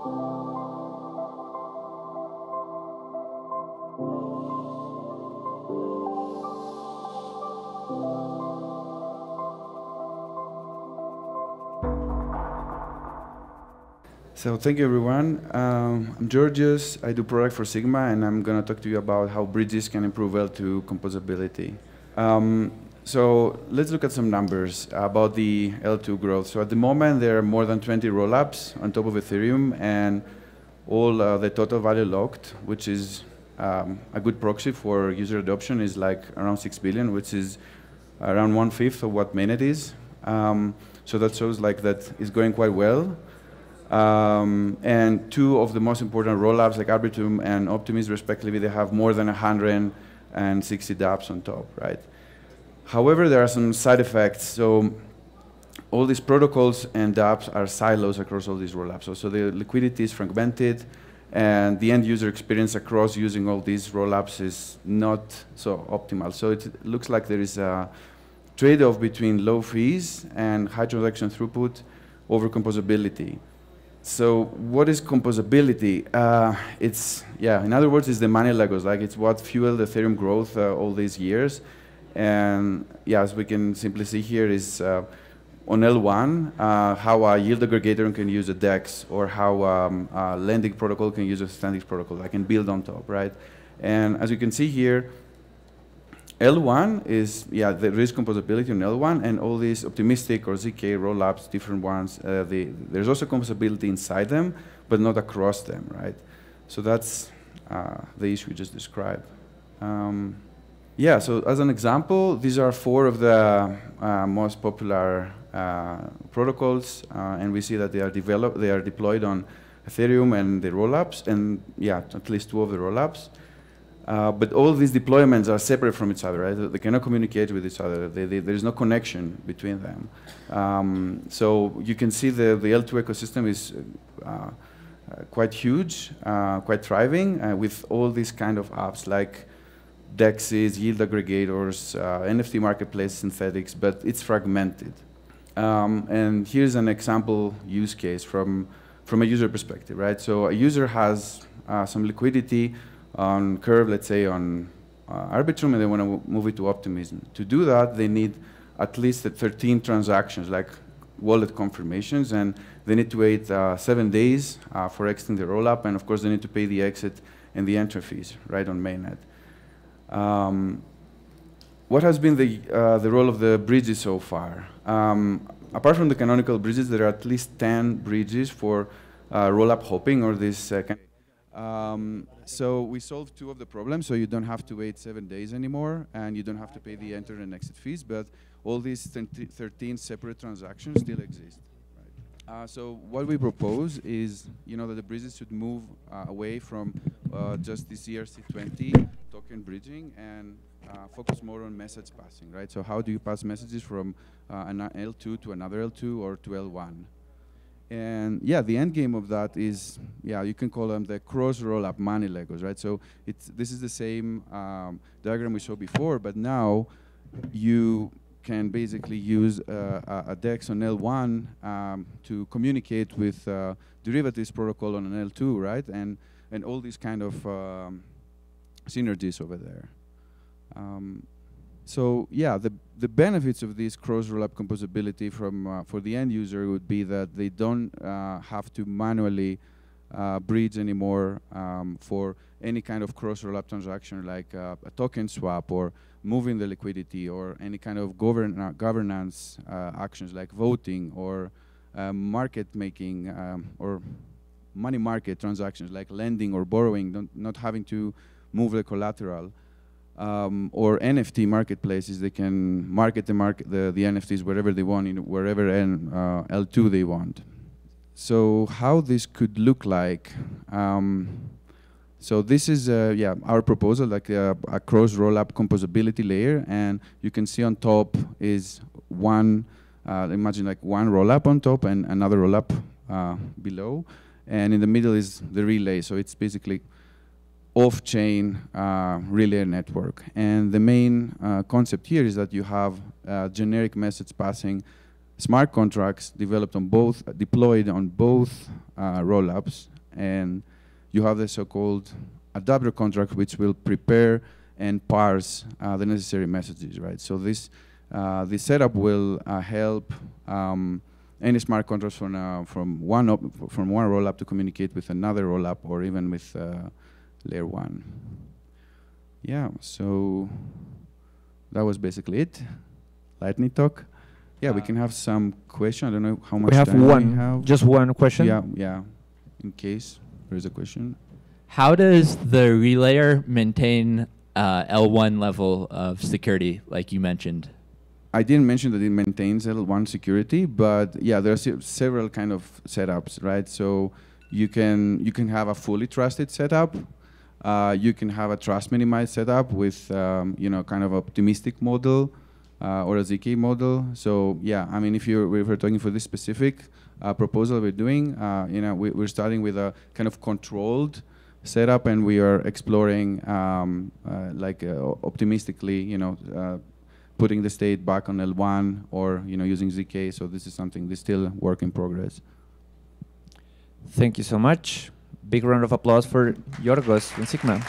So thank you, everyone. Um, I'm Georgios. I do product for Sigma, and I'm going to talk to you about how bridges can improve L2 composability. Um, so let's look at some numbers about the L2 growth. So at the moment, there are more than 20 rollups on top of Ethereum, and all uh, the total value locked, which is um, a good proxy for user adoption, is like around 6 billion, which is around one-fifth of what mainnet is. Um, so that shows like that is going quite well. Um, and two of the most important rollups, like Arbitrum and Optimism, respectively, they have more than 160 dApps on top, right? However, there are some side effects. So all these protocols and apps are silos across all these rollups. So, so the liquidity is fragmented, and the end user experience across using all these rollups is not so optimal. So it looks like there is a trade-off between low fees and high transaction throughput over composability. So what is composability? Uh, it's, yeah, in other words, it's the money Legos. Like it's what fueled Ethereum growth uh, all these years. And yeah, as we can simply see here is uh, on L1, uh, how a yield aggregator can use a DEX or how um, a lending protocol can use a Standix protocol. I can build on top, right? And as you can see here, L1 is, yeah, the risk composability on L1 and all these optimistic or ZK rollups, different ones, uh, there's also composability inside them, but not across them, right? So that's uh, the issue we just described. Um, yeah, so as an example, these are four of the uh, most popular uh, protocols, uh, and we see that they are developed, they are deployed on Ethereum and the rollups, and yeah, at least two of the rollups. Uh, but all these deployments are separate from each other, right? They cannot communicate with each other. They, they, there's no connection between them. Um, so you can see the, the L2 ecosystem is uh, uh, quite huge, quite thriving, with all these kind of apps like DEXs, yield aggregators, NFT marketplace, synthetics, but it's fragmented. Um, and here's an example use case from, from a user perspective, right? So a user has some liquidity on Curve, let's say on uh, Arbitrum, and they want to move it to Optimism. To do that, they need at least 13 transactions, like wallet confirmations, and they need to wait uh, seven days uh, for exiting the rollup, and of course, they need to pay the exit and the entry fees, right, on mainnet. Um, what has been the, uh, the role of the bridges so far? Um, apart from the canonical bridges, there are at least 10 bridges for uh, rollup hopping or this uh, um, so we solved two of the problems, so you don't have to wait seven days anymore, and you don't have to pay the enter and exit fees, but all these 13 separate transactions still exist. Uh, so what we propose is, you know, that the bridges should move uh, away from just this ERC20 token bridging and uh, focus more on message passing, right? So how do you pass messages from uh, an L2 to another L2 or to L1? And yeah, the end game of that is, yeah, you can call them the cross roll-up money Legos, right? So it's, this is the same um, diagram we saw before, but now you can basically use uh, a, DEX on L1 um, to communicate with uh, derivatives protocol on an L2, right? And, and all these kind of um, synergies over there. Um, so yeah, the the benefits of this cross rollup composability from uh, for the end user would be that they don't uh, have to manually uh, bridge anymore um, for any kind of cross rollup transaction like uh, a token swap or moving the liquidity or any kind of govern uh, governance uh, actions like voting or market making um, or money market transactions like lending or borrowing, not having to move the collateral um, or NFT marketplaces, they can market the, market, the, the NFTs wherever they want, in wherever N, uh, L2 they want. So how this could look like, um, so this is, uh, yeah, our proposal, like a, a cross roll-up composability layer, and you can see on top is one, uh, imagine like one roll-up on top and another roll-up uh, below, and in the middle is the relay, so it's basically off-chain uh, relay network. And the main uh, concept here is that you have uh, generic message passing smart contracts developed on both, deployed on both uh, rollups, and you have the so-called adapter contract, which will prepare and parse uh, the necessary messages, right? So this uh, this setup will uh, help um, any smart contracts from uh, from one from one rollup to communicate with another rollup or even with uh, layer one. Yeah, so that was basically it. Lightning talk. Yeah, we uh, can have some question. I don't know how much we have time one, we have. Just one question. Yeah, yeah. In case there is a question. How does the relayer maintain uh, L1 level of security, like you mentioned? I didn't mention that it maintains L1 security, but yeah, there are several kind of setups, right? So you can you can have a fully trusted setup. Uh, you can have a trust minimized setup with um, you know kind of optimistic model uh, or a ZK model. So yeah, I mean, if you're if we're talking for this specific uh, proposal we're doing, uh, you know, we, are starting with a kind of controlled setup, and we are exploring um, uh, like uh, optimistically, you know, putting the state back on L1 or you know using ZK. So this is something this still work in progress. Thank you so much. Big round of applause for Yorgos and Sigma.